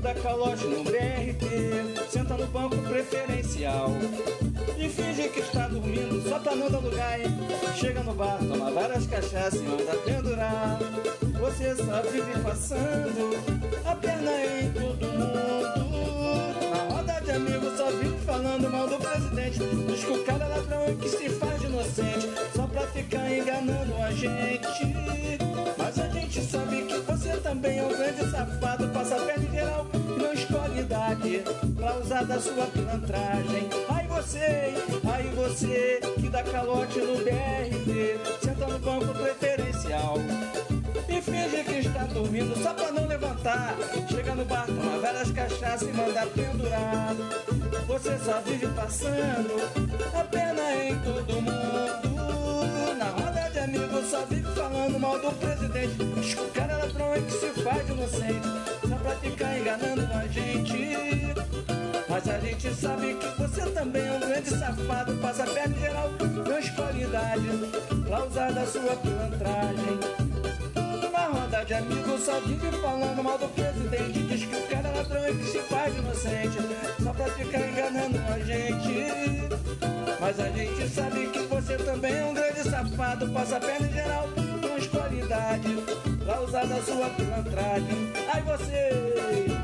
dá calote no BRT, senta no banco preferencial. E finge que está dormindo só não dar lugar, hein? Chega no bar, toma várias cachaças e manda pendurar. Você só vive passando a perna em todo mundo. Na roda de amigos só vive falando mal do presidente. Diz que o cara é e que se faz de inocente só pra ficar enganando a gente. Mas a gente sabe que você também é um grande safado, passa a perna pra usar da sua pilantragem. Aí você, aí você que dá calote no BRT, senta no banco preferencial. E finge que está dormindo só pra não levantar. Chega no bar, toma várias cachaças e manda pendurar. Você só vive passando a pena em todo mundo. Na roda de amigos só vive falando mal do presidente. O cara é ladrão e que se faz inocente. Passa em geral, não escolhe idade. Pra usar da sua pilantragem. Na roda de amigos só vive falando mal do presidente. Diz que o cara é ladrão e que se faz inocente. Só pra ficar enganando a gente. Mas a gente sabe que você também é um grande safado. Passa perna geral, não escolhe idade. Pra usar da sua pilantragem. Ai você!